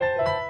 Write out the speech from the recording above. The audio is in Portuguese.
Música